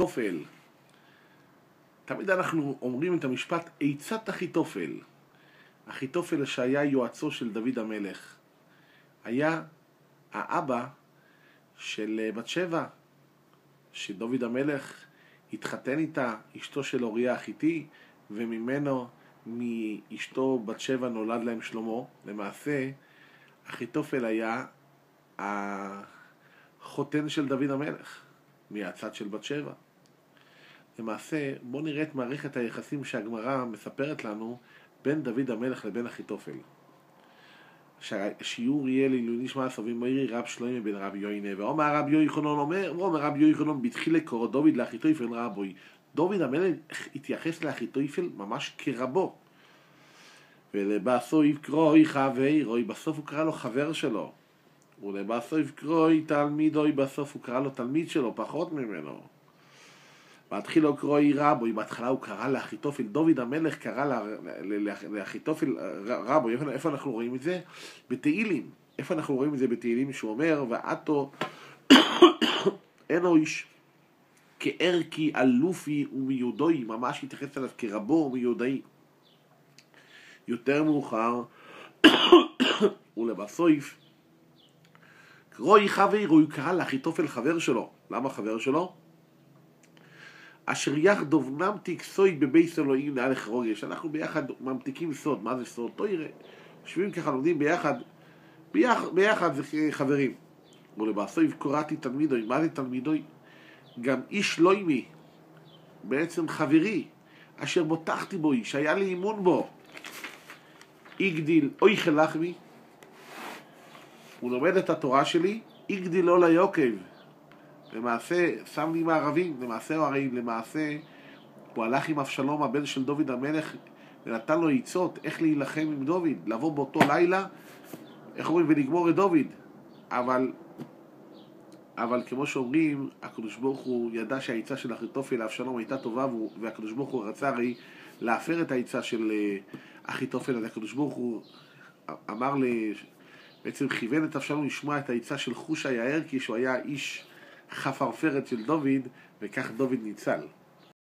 אחיתופל. תמיד אנחנו אומרים את המשפט עצת אחיתופל. אחיתופל שהיה יועצו של דוד המלך, היה האבא של בת שבע, שדוד המלך התחתן איתה, אשתו של אוריה החיתי, וממנו, מאשתו בת שבע נולד להם שלמה. למעשה, אחיתופל היה החותן של דוד המלך, מהצד של בת שבע. למעשה, בואו נראה את מערכת היחסים שהגמרא מספרת לנו בין דוד המלך לבין אחיתופל. שהשיעור יהיה לעילוי נשמע סובים מאירי רב שלוימי בן רבי יוינה ואומר רבי יוחנון אומר ואומר רבי יוחנון בתחילה קורא דוד לאחיתופל רבוי דוד המלך התייחס לאחיתופל ממש כרבו. ולבסוף קרוי חברוי בסוף הוא קרא לו חבר שלו. ולבסוף קרוי תלמידוי בסוף הוא קרא לו תלמיד שלו פחות ממנו בהתחילו קרוי רבוי, בהתחלה הוא קרא לאחיתופל, דוד המלך קרא לאחיתופל רבוי, איפה, איפה אנחנו רואים את זה? בתהילים. איפה אנחנו רואים את זה בתהילים שהוא אומר, ועתו אינו איש כערכי אלופי ומיודעי, ממש התייחס אליו כרבו ומיודעי. יותר מאוחר, ולבסוף, קרוי חברו, הוא קרא לאחיתופל חבר שלו. למה חבר שלו? אשר יחדוב נמתיק סוי בבייס אלוהים להלך רוגש. אנחנו ביחד ממתיקים סוד. מה זה סוד? תוירה. יושבים ככה, לומדים ביחד. ביחד, זה חברים. ולבסוף קוראתי תלמידוי. מה זה תלמידוי? גם איש לא עמי, בעצם חברי, אשר בוטחתי בו, שהיה לי אימון בו. יגדיל אוי חלחמי, הוא לומד את התורה שלי, יגדיל לא ליוקב. למעשה שם לי מערבים, למעשה הרי למעשה הוא הלך עם אבשלום הבן של דוד המלך ונתן לו עצות איך להילחם עם דוד, לבוא באותו לילה, איך אומרים, ולגמור את דוד. אבל, אבל כמו שאומרים, הקדוש ברוך הוא ידע שהעצה של אחיתופל לאבשלום הייתה טובה והקדוש ברוך הוא רצה הרי להפר את העצה של אה, אחיתופל, אז הקדוש ברוך הוא אמר, בעצם כיוון את אבשלום לשמוע את העצה של חושה יאר, כי שהוא היה איש חפרפרת של דוד, וכך דוד ניצל.